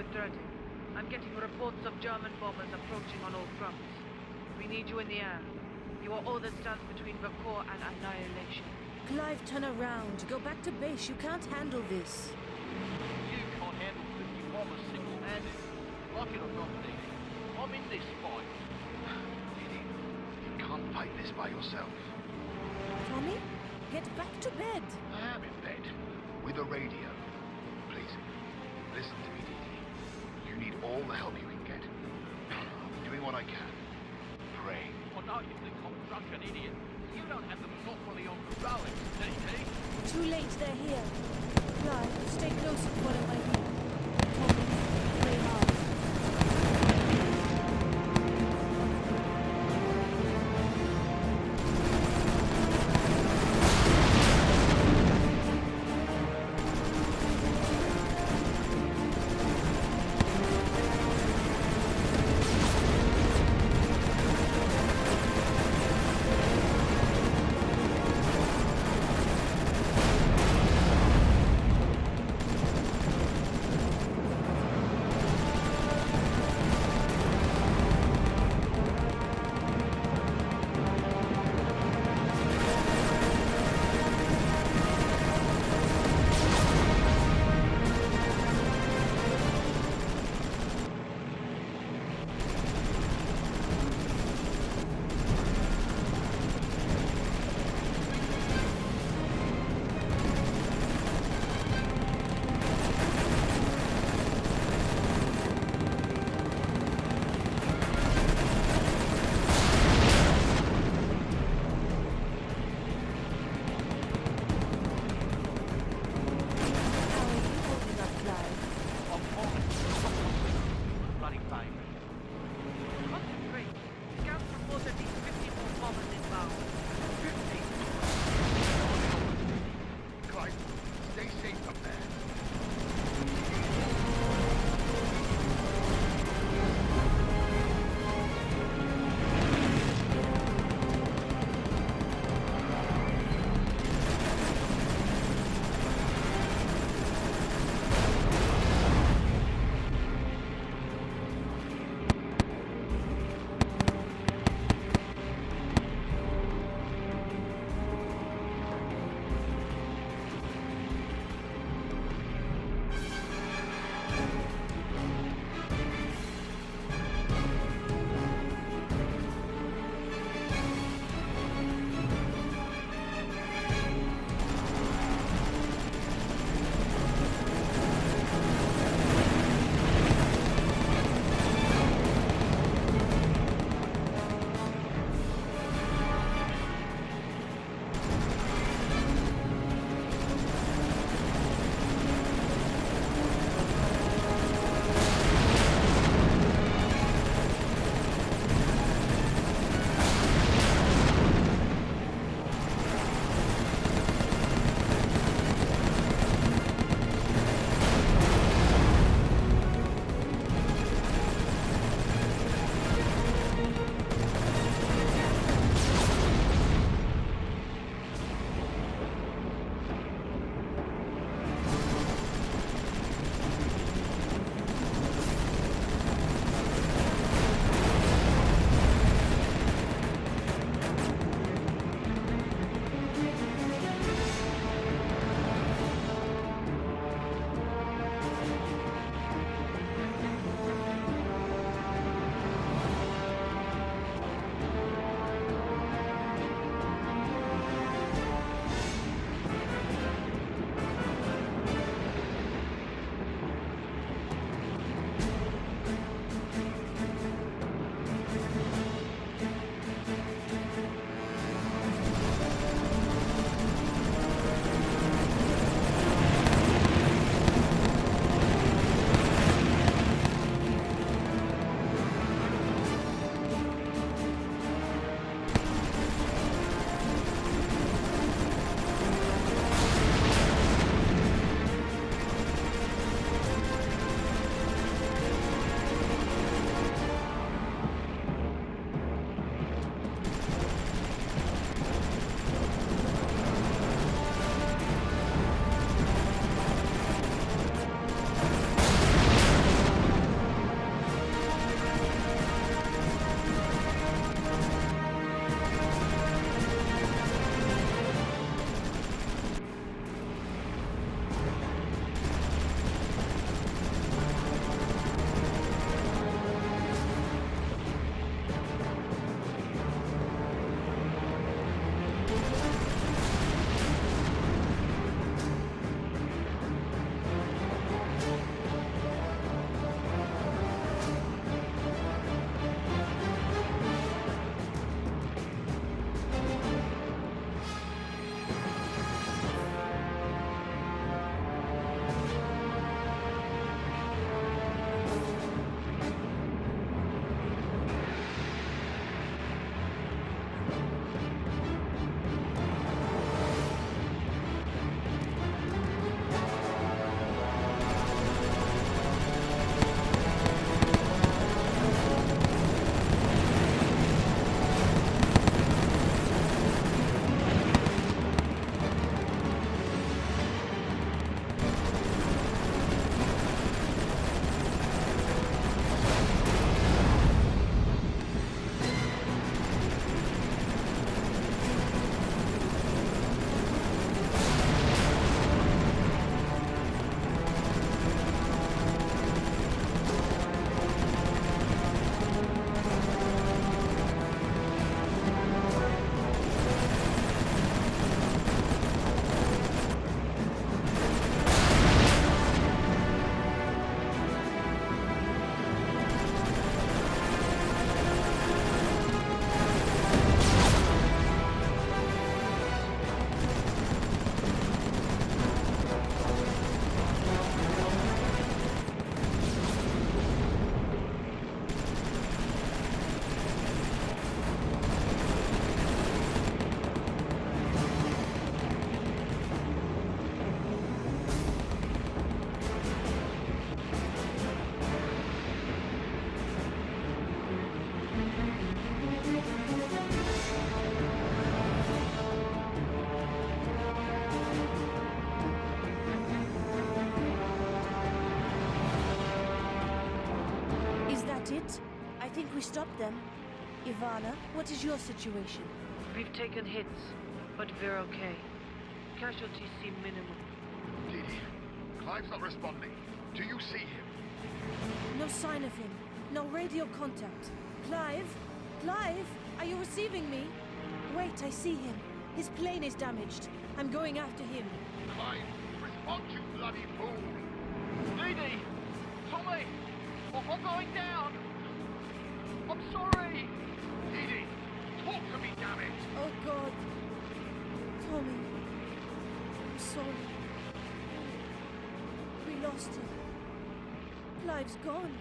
with threading. I'm getting reports of German bombers approaching on all fronts. We need you in the air. You are all that stands between Vakor and annihilation. Clive, turn around. Go back to base. You can't handle this. You can't handle 50 bombers single-handed. Like it or not, Dee Dee, I'm in this fight. Dee Dee, you can't fight this by yourself. Tommy, get back to bed. I am in bed. With a radio. Please, listen to me, the help you can get. I'm doing what I can. Pray. I know you think I'm a drunken idiot. You don't have the monopoly on heroics, Dee Dee. Too late, they're here. Clive, stay close and follow my lead. Tommy, think we stopped them. Ivana, what is your situation? We've taken hits, but we're okay. Casualties seem minimal. Dee Dee, Clive's not responding. Do you see him? No sign of him. No radio contact. Clive? Clive? Are you receiving me? Wait, I see him. His plane is damaged. I'm going after him. Clive, respond, you bloody fool! Dee Dee! Tommy! I'm going down! I'm sorry! Dee, talk to me, damn it! Oh God. Tommy. I'm sorry. We lost him. Clive's gone.